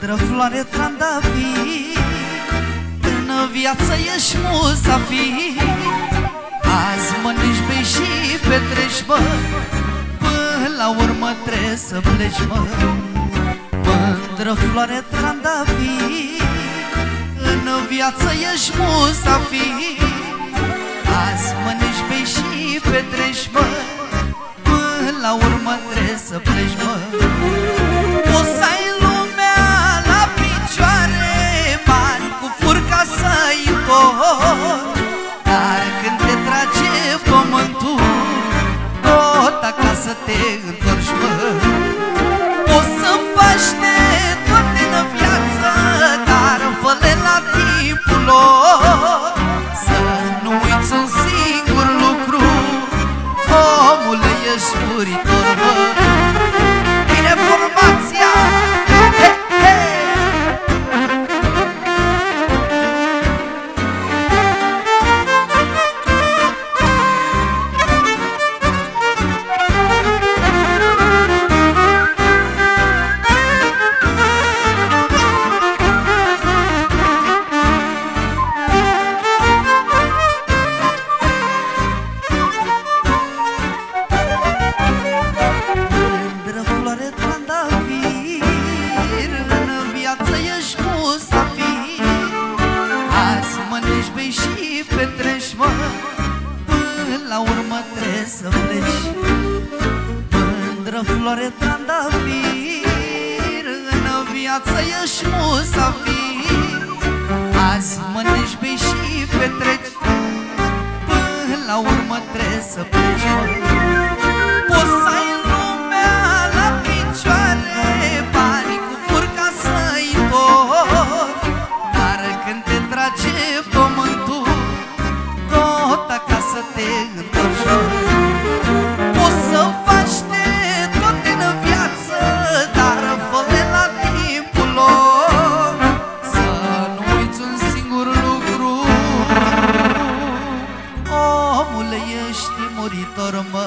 Mândră floare trandafir În viață ești musafir. Azi mănânci, bei și petreci, mă Până la urmă trebuie să pleci, mă Mândră floare trandafir În viață ești musafir. Azi mănânci, bei și petreci, mă Până la urmă trebuie să pleci, mă te întorci, mă. O să faci de toate în viață Dar fă la timpul lor. Să nu uiți un singur lucru Omule, ești muritor, mă floare trandafir În viață ești musafir Azi mănânci, bei și petreci, mă Până la urmă trebuie să pleci. Mândră floare trandafir În viață ești musafir Azi mănânci, bei și petreci Până la urmă trebuie să pleci, mă মরি তোর মা